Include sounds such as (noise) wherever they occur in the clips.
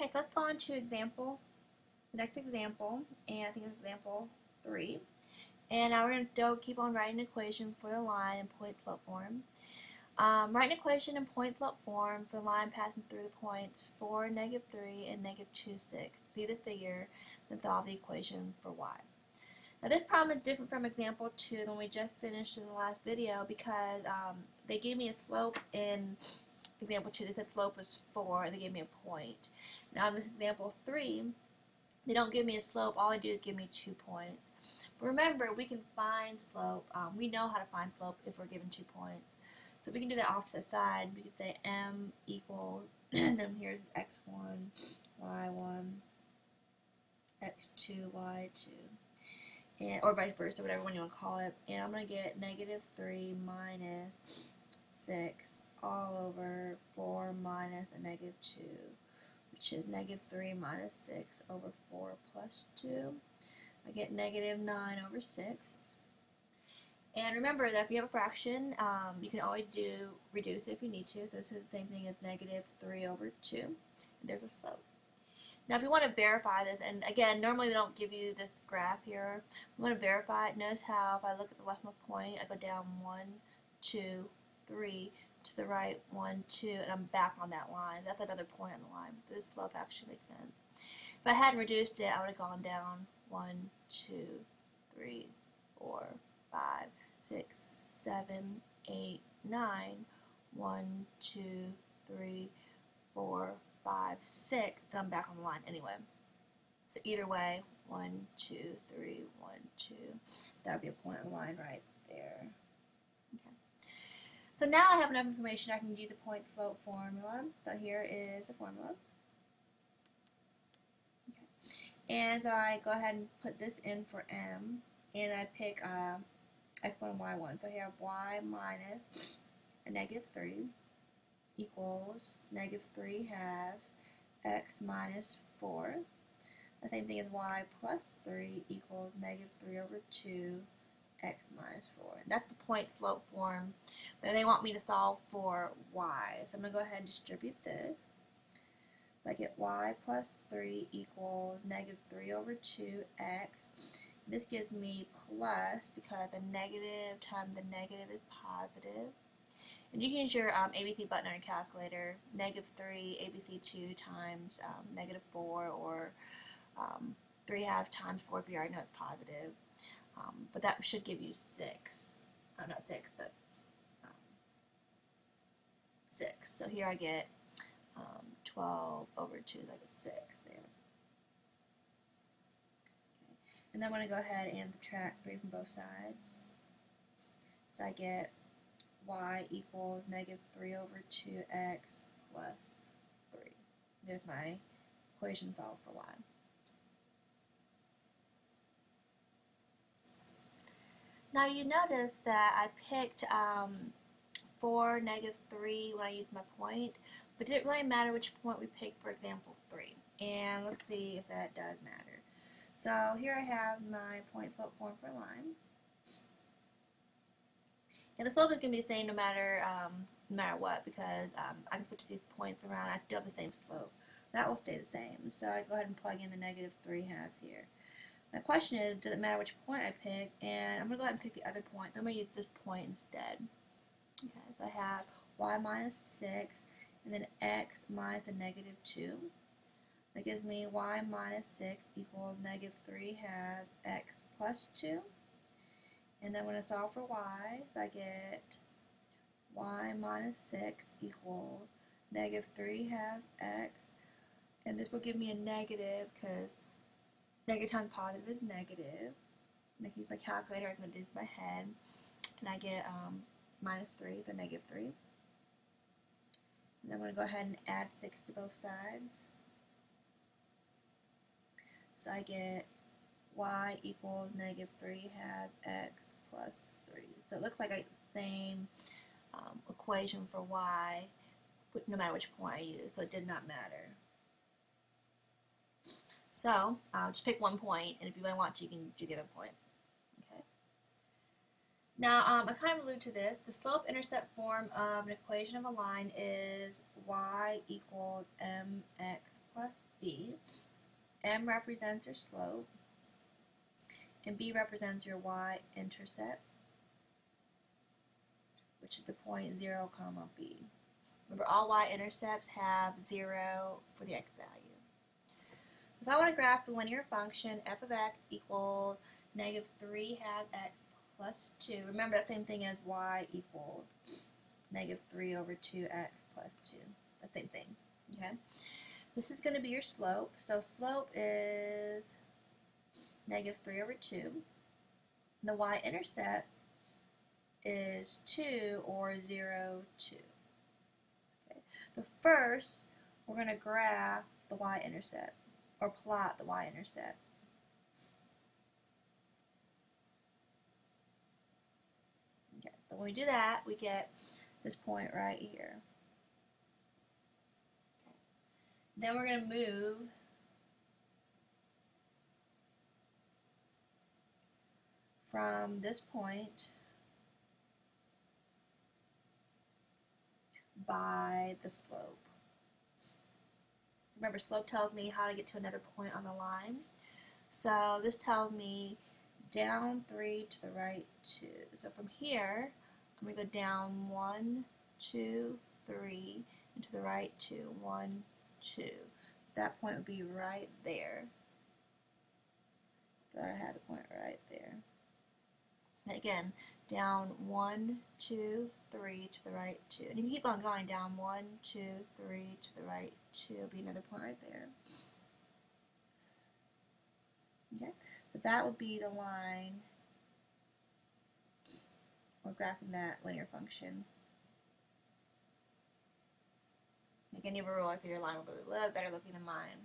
Okay, so let's go on to example, next example, and I think it's example 3. And now we're going to keep on writing an equation for the line in point slope form. Um, write an equation in point slope form for the line passing through the points 4, negative 3, and negative 2, 6. Be the figure, then solve the equation for y. Now this problem is different from example 2 than we just finished in the last video because um, they gave me a slope in example 2. They said slope was 4 and they gave me a point. Now in this example 3, they don't give me a slope. All I do is give me two points. But remember, we can find slope. Um, we know how to find slope if we're given two points. So we can do the opposite side. We could say m equals, (clears throat) and then here's x1, y1, x2, y2 and or vice versa, whatever one you want to call it. And I'm going to get negative 3 minus 6 all over 4 minus a negative 2, which is negative 3 minus 6 over 4 plus 2. I get negative 9 over 6. And remember that if you have a fraction, um, you can always do reduce if you need to. So this is the same thing as negative 3 over 2. And there's a slope. Now if you want to verify this, and again, normally they don't give you this graph here. I'm going to verify it. Notice how if I look at the leftmost point, I go down 1, 2, 3, to the right, 1, 2, and I'm back on that line. That's another point on the line. This slope actually makes sense. If I hadn't reduced it, I would have gone down 1, 2, 3, 4, 5, 6, 7, 8, 9, 1, 2, 3, 4, five, six, and I'm back on the line anyway. So either way, one, two, three, one, two. That would be a point on the line right. So now I have enough information I can do the point slope formula. So here is the formula. Okay. And I go ahead and put this in for m, and I pick uh, x1 and y1. So here I have y minus a negative 3 equals negative 3 halves x minus 4. The same thing as y plus 3 equals negative 3 over 2 x minus 4. That's the point slope form, but they want me to solve for y. So I'm going to go ahead and distribute this. So I get y plus 3 equals negative 3 over 2x. This gives me plus because the negative times the negative is positive. And you can use your um, ABC button on your calculator, negative 3, ABC 2 times um, negative 4, or um, 3 half times 4 if you already know it's positive. Um, but that should give you 6. Oh, not 6, but um, 6. So here I get um, 12 over 2, like a 6 there. Okay. And then I'm going to go ahead and subtract 3 from both sides. So I get y equals negative 3 over 2x plus 3. There's my equation solved for y. Now you notice that I picked um, 4, negative 3 when I used my point, but it didn't really matter which point we picked for example 3. And let's see if that does matter. So here I have my point slope form for line. And the slope is going to be the same no matter um, no matter what because um, I can switch these points around. I still have the same slope. That will stay the same. So I go ahead and plug in the negative 3 halves here. The question is, does it matter which point I pick? And I'm going to go ahead and pick the other point. So I'm going to use this point instead. Okay, so I have y minus 6 and then x minus a negative 2. That gives me y minus 6 equals negative 3 half x plus 2. And then when I solve for y, I get y minus 6 equals negative 3 half x. And this will give me a negative because negative times positive is negative. And I can use my calculator, I can do this in my head. And I get um, minus 3, so negative 3. And I'm going to go ahead and add 6 to both sides. So I get y equals negative 3 half x plus 3. So it looks like a same um, equation for y, no matter which point I use, so it did not matter. So um, just pick one point, and if you really want to, you can do the other point. Okay. Now, um, I kind of allude to this. The slope-intercept form of an equation of a line is y equals mx plus b. m represents your slope, and b represents your y-intercept, which is the point 0, comma b. Remember, all y-intercepts have 0 for the x value. If I want to graph the linear function f of x equals negative 3 half x plus 2, remember that same thing as y equals negative 3 over 2x plus 2. The same thing. Okay. This is going to be your slope. So slope is negative 3 over 2. And The y-intercept is 2 or 0, 2. Okay. The first, we're going to graph the y-intercept or plot the y-intercept. Okay. So when we do that, we get this point right here. Okay. Then we're going to move from this point by the slope. Remember, slope tells me how to get to another point on the line. So this tells me down 3 to the right 2. So from here, I'm going to go down 1, 2, 3, and to the right 2, 1, 2. That point would be right there. So I had a point right there. And again, down one, two, three, to the right 2. And you keep on going down one, two, three, to the right 2, will be another point right there. Okay, so that would be the line we're graphing that linear function. Again, any ruler, so your line will be a little better looking than mine.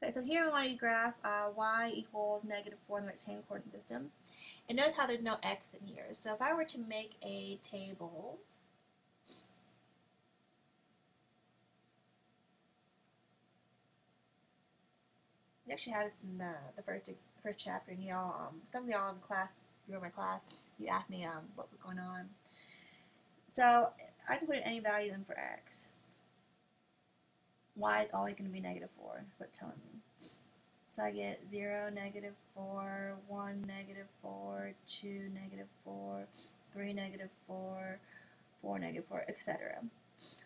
Okay, so here I want you to graph uh, y equals negative 4 in the rectangle coordinate system. And notice how there's no x in here. So if I were to make a table, we actually had this in the, the first first chapter, and y'all, um, some of y'all in class, you were in my class, you asked me um, what was going on. So I can put in any value in for x. y is always going to be negative 4, what telling me. So I get 0, negative 4, 1, negative 4, 2, negative 4, 3, negative 4, 4, negative 4, etc.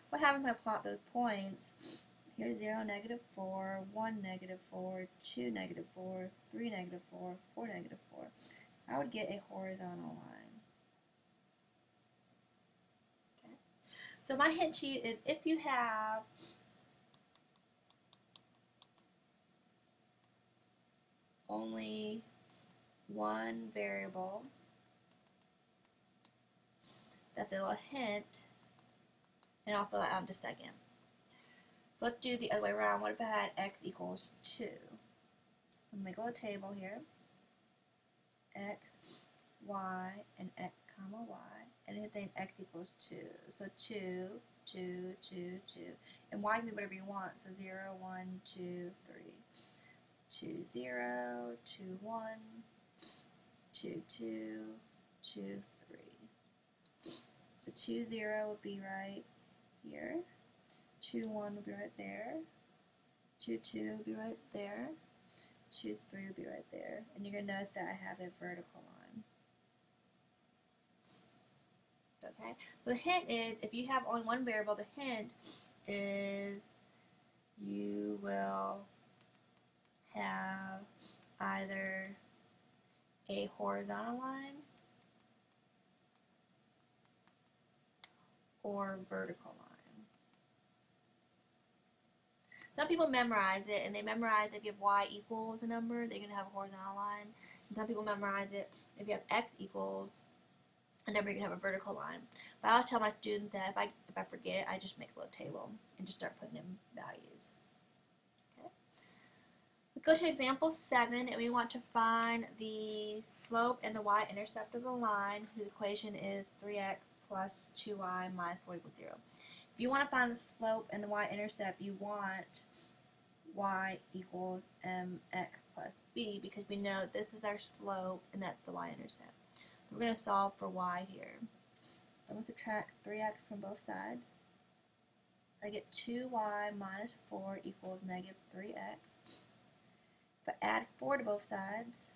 What happens if I plot those points? Here's 0, negative 4, 1, negative 4, 2, negative 4, 3, negative 4, 4, negative 4. I would get a horizontal line. Okay. So my hint to you is if you have only one variable, that's a little hint, and I'll fill that out in a second. So let's do the other way around. What if I had x equals 2? I'm going to a table here. x, y, and x, comma, y. And anything x equals 2. So 2, 2, 2, 2. And y can be whatever you want. So 0, 1, 2, 3. 2, 0, 2, 1, 2, 2, 2, 3. The 2, 0 would be right here. 2, 1 will be right there. 2, 2 will be right there. 2, 3 will be right there. And you're going to notice that I have a vertical line. Okay? The hint is, if you have only one variable, the hint is you will have either a horizontal line or vertical line. Some people memorize it, and they memorize if you have y equals a number, they're going to have a horizontal line. And some people memorize it if you have x equals a number, you're going to have a vertical line. But I always tell my students that if I, if I forget, I just make a little table and just start putting in values. Go to example 7, and we want to find the slope and the y-intercept of the line, whose equation is 3x plus 2y minus 4 equals 0. If you want to find the slope and the y-intercept, you want y equals mx plus b because we know this is our slope and that's the y-intercept. We're going to solve for y here. I'm going to subtract 3x from both sides. I get 2y minus 4 equals negative 3x. If I add 4 to both sides,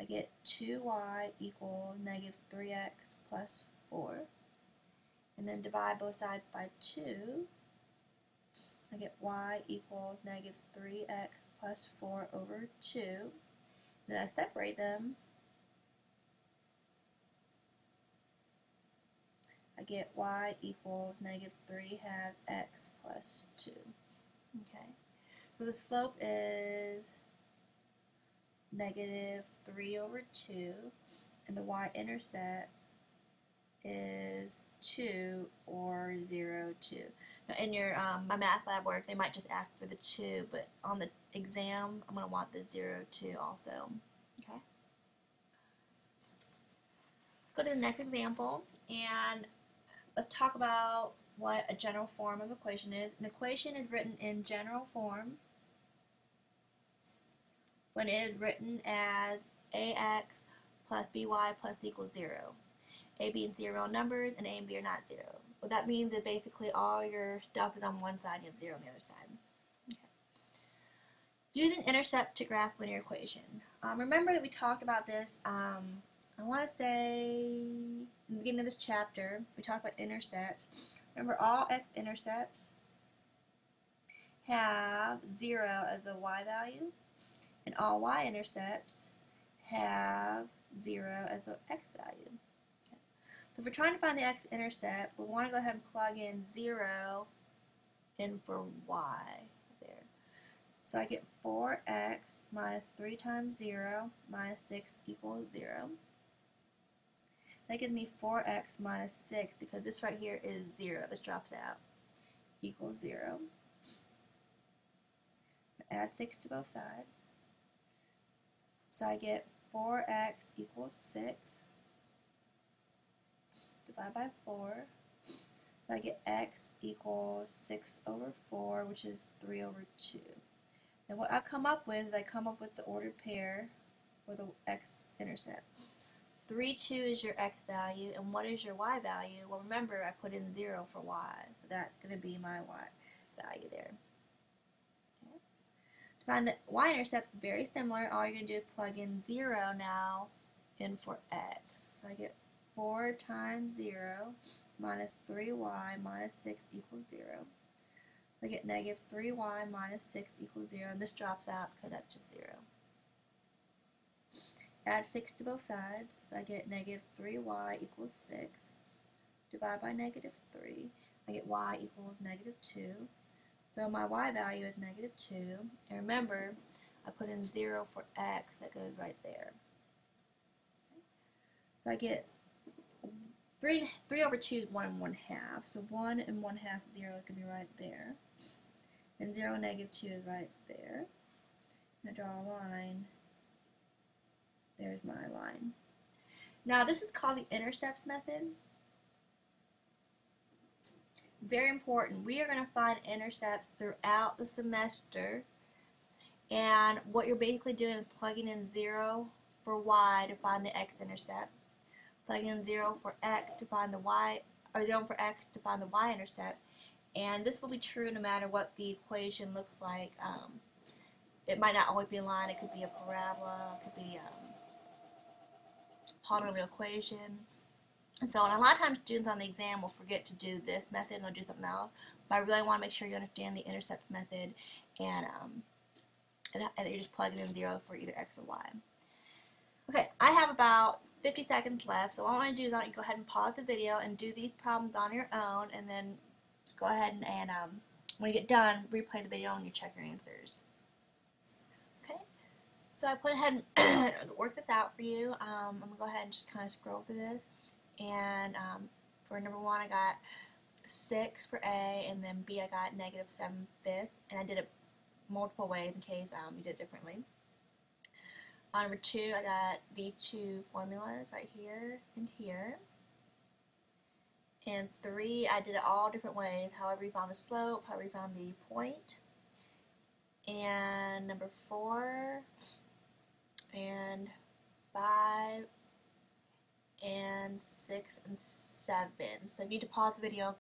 I get 2y equals negative 3x plus 4. And then divide both sides by 2. I get y equals negative 3x plus 4 over 2. Then I separate them. I get y equals negative 3 half x plus 2. Okay, so the slope is negative 3 over 2, and the y-intercept is 2 or 0, 2. Now in your um, MyMathLab work, they might just ask for the 2, but on the exam, I'm going to want the 0, 2 also. Okay. Go to the next example, and let's talk about what a general form of equation is. An equation is written in general form when it is written as ax plus by plus equals 0. a being zero numbers and a and b are not 0. Well, that means that basically all your stuff is on one side and you have 0 on the other side. Okay. Use an intercept to graph linear equation. Um, remember that we talked about this, um, I want to say in the beginning of this chapter, we talked about intercepts. Remember all x-intercepts have 0 as the y value and all y-intercepts have 0 as the x value. Okay. So if we're trying to find the x-intercept, we want to go ahead and plug in 0 in for y there. So I get 4x minus 3 times 0 minus 6 equals 0. That gives me 4x minus 6 because this right here is 0. This drops out. Equals 0. Add 6 to both sides. So I get 4x equals 6. divided by 4. So I get x equals 6 over 4, which is 3 over 2. And what I come up with is I come up with the ordered pair or the x-intercept. 3, 2 is your x value, and what is your y value? Well, remember, I put in 0 for y, so that's going to be my y value there. Find the y-intercept very similar. All you're going to do is plug in 0 now in for x. So I get 4 times 0 minus 3y minus 6 equals 0. I get negative 3y minus 6 equals 0, and this drops out because that's just 0. Add 6 to both sides, so I get negative 3y equals 6. Divide by negative 3, I get y equals negative 2. So my y value is negative 2. And remember, I put in 0 for x, that goes right there. So I get 3, 3 over 2 is 1 and 1 half. So 1 and 1 half, 0 can be right there. And 0 and negative 2 is right there. And I draw a line. There's my line. Now this is called the intercepts method very important. We are going to find intercepts throughout the semester. And what you're basically doing is plugging in 0 for y to find the x-intercept. Plugging in 0 for x to find the y, or 0 for x to find the y-intercept. And this will be true no matter what the equation looks like. Um, it might not always be a line. It could be a parabola. It could be um, polynomial equations. So, and a lot of times students on the exam will forget to do this method and they'll do something else. But I really want to make sure you understand the intercept method and, um, and, and you're just plugging in 0 for either x or y. Okay, I have about 50 seconds left, so what I want to do is I want you to go ahead and pause the video and do these problems on your own, and then go ahead and, and um, when you get done, replay the video and you check your answers. Okay, so I put ahead and (coughs) work this out for you. Um, I'm going to go ahead and just kind of scroll through this and um, for number one I got 6 for A, and then B I got negative 7 fifths, and I did it multiple ways in case um, you did it differently. On number 2 I got these two formulas right here and here. And 3 I did it all different ways, however you found the slope, however you found the point. And number 4 and 5 and 6 and 7. So if you need to pause the video